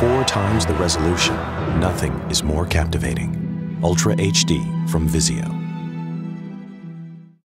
four times the resolution, nothing is more captivating. Ultra HD from Vizio.